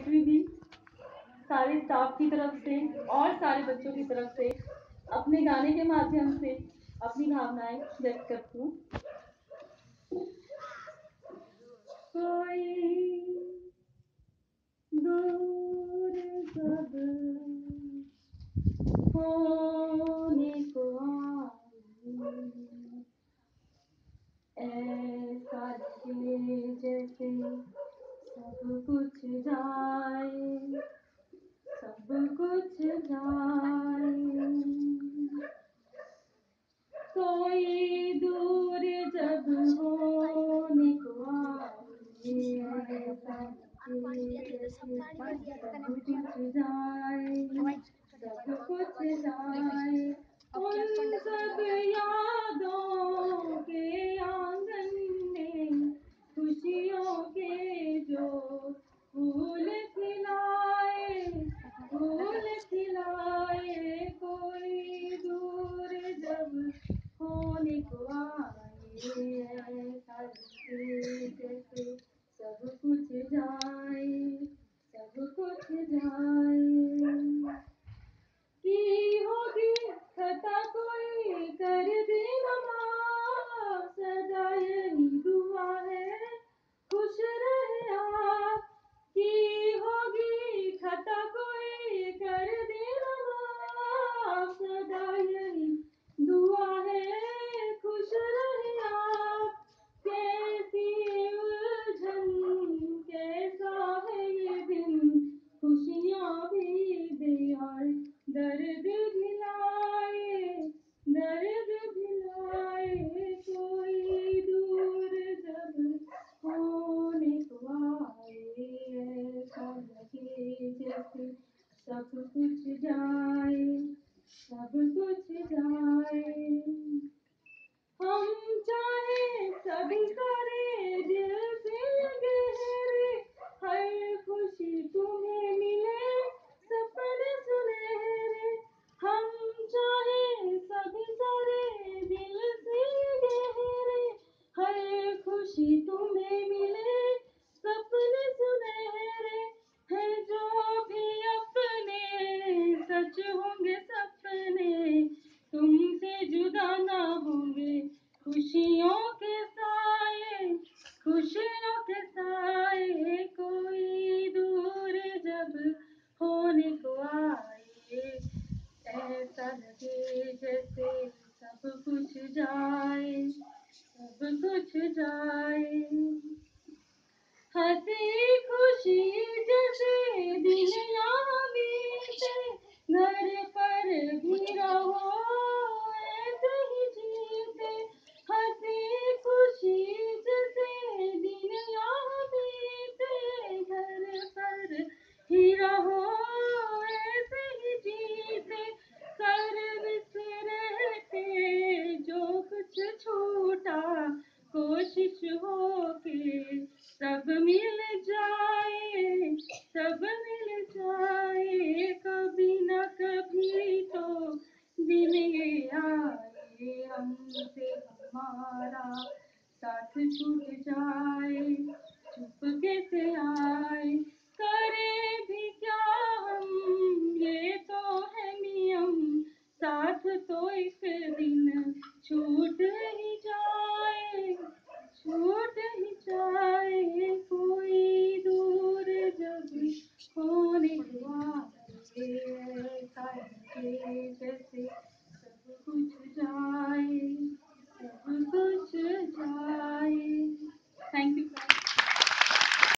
Secretary भी सारे staff की तरफ़ से और सारे बच्चों की तरफ़ से अपने गाने के माध्यम से अपनी भावनाएँ व्यक्त करती हूँ। ऐसा जैसे सब कुछ जाए, सब कुछ जाए। कोई दूर जब होने को सब कुछ जाए, सब कुछ जाए। आए ऐसा सब कुछ जाए हँसी खुशी जैसे दिन होके सब मिल जाए, सब मिल जाए, कभी न कभी तो दिल आए हमसे हमारा, साथ छूट जाए, चुप कैसे आए, करे भी क्या हम, ये तो है नियम, साथ तो इस दिन छूट ही जाए। छोड़ नहीं जाए कोई दूर जब होने जैसे सब कुछ जाए सब कुछ जाए।